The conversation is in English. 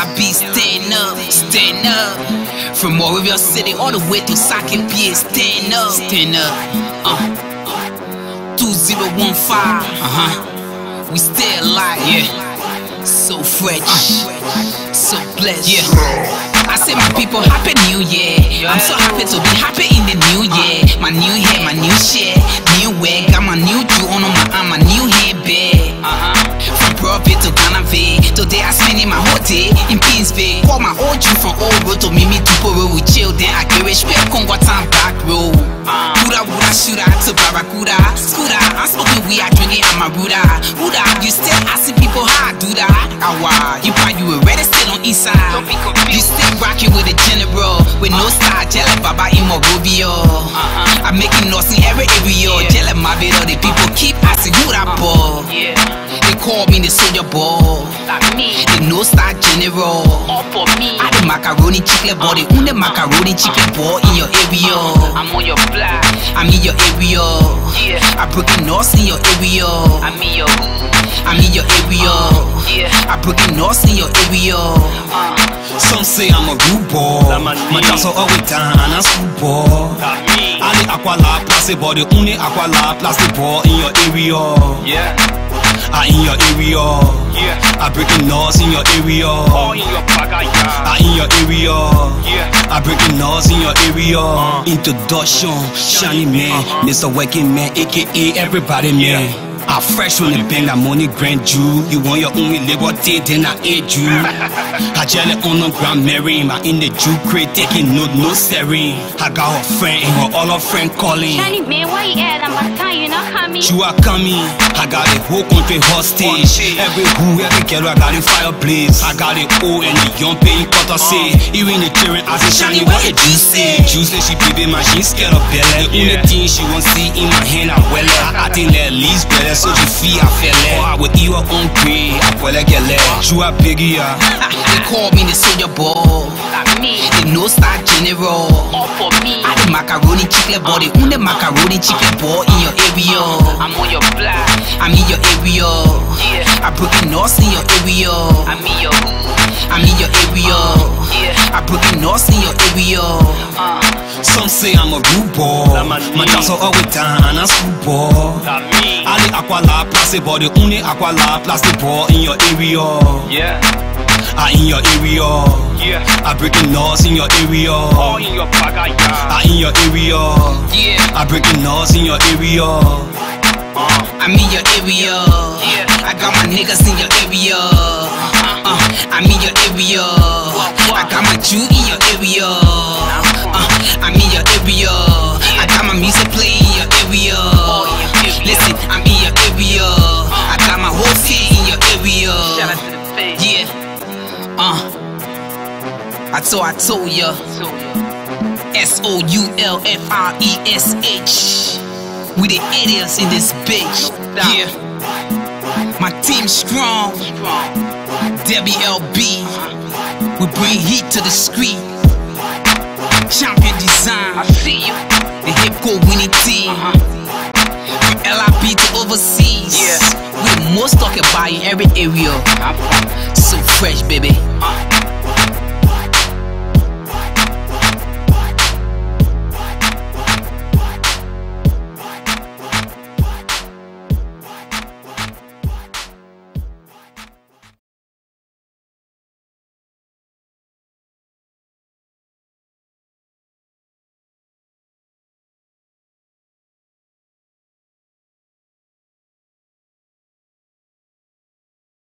LIB, stand up, stand up. From Warrior City all the way to Socket Pier, stand up, stand up. Uh, 2015, uh huh. We stay alive, yeah. So fresh, uh, so blessed, yeah. I say my people, happy new year. I'm so happy to be happy in the new year. My new hair, my new shit, new wig, got my new Call my old Jew from old road to Mimi Duporo. We chill, then I get rich, spell Congo town back road. Kuda Wuda shooter to Barracuda. Scooter, I'm smoking weed, I drinking I'm a Buddha. Huda, you still asking people how I do that? Awa, you buy you already still on east side. You still rocking with the general with no style, jelly baba in my Rubio. I'm making noise in every area. Jelly my video, the people keep asking who that boy. They call me the soldier boy. The no star general. All for me. I the macaroni chicken boy, the only macaroni chicken boy in your area. I'm on your block. I'm in your area. Yeah. I break it north in your area. I'm in your hood. I'm in your area. Yeah. I break it north in your area. Uh, Some say I'm a rude boy. My dogs are always down and I'm school boy. Me. Ali aqua la plastic boy, the only aqua la plastic boy in your area. Yeah. I in your area. Yeah. I breaking laws in your area. All in your yeah. I in your area. Yeah. I breaking laws in your area. Uh. Introduction, shiny man, uh-huh. Mr. Working Man, aka everybody man. I fresh when the bang that money grand Jew. You want your only labor day, then I aid you. I jelly on the ground, marrying my in the Jew crate, taking note, no staring. I got her friend and her all her friend calling. Shiny man, why you at? I'm about time you not coming. You are coming, I got the whole country hostage. Every who, every girl, I got a fireplace. I got it old and the young paying cut say. Even the children, I say, Shani, what did you say? Juice, she baby, man, she scared of belly. The only thing she want see in my hand, I well I think that least better, so she feel I feel it. I would eat her own pay, I well I get it. You are biggie, yeah. They call me the soldier boy. like me. The no star general. All for me. I the macaroni chicken boy, the only macaroni chicken boy in your area. I'm on your block. I'm in your area. Yeah. I break it north in your area. I'm in your hood. I'm in your area. I break it north in your area. Uh, Some say I'm a rude boy. My me. are always down and I'm school boy. That me. Ali aqua la plastic the only aqua la plastic boy in your area. Yeah. I in your area. Yeah. I breaking laws in your area. All in your bag, yeah. I in your area. Yeah. I breaking laws in your area. Uh, I'm in your area. Yeah. I got my niggas in your area. Uh, I'm in I told I told ya. S O U L F R E S H. We the idiots in this bitch. Yeah. My team strong. WLB. We bring heat to the street. Champion design. I see you. The hip hop winning team. Uh-huh. From LIB to overseas. Yeah. We the most talk about in every area. So fresh, baby. Uh,